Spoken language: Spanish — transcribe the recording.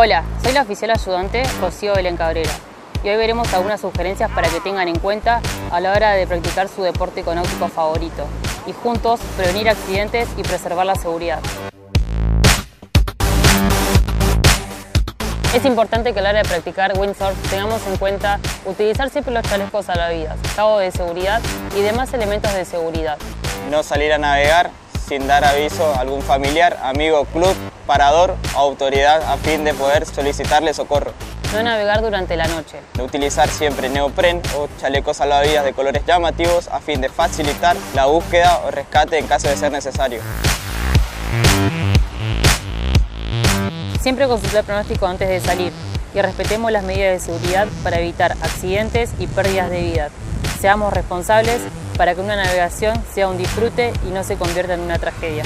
Hola, soy la oficial ayudante Rocío Belén Cabrera y hoy veremos algunas sugerencias para que tengan en cuenta a la hora de practicar su deporte econáutico favorito y juntos prevenir accidentes y preservar la seguridad. Es importante que a la hora de practicar windsurf tengamos en cuenta utilizar siempre los chalecos salvavidas, cabo de seguridad y demás elementos de seguridad. No salir a navegar sin dar aviso a algún familiar, amigo, club, parador o autoridad a fin de poder solicitarle socorro. No navegar durante la noche. De utilizar siempre neopren o chalecos salvavidas de colores llamativos a fin de facilitar la búsqueda o rescate en caso de ser necesario. Siempre consultar pronóstico antes de salir y respetemos las medidas de seguridad para evitar accidentes y pérdidas de vida. Seamos responsables para que una navegación sea un disfrute y no se convierta en una tragedia.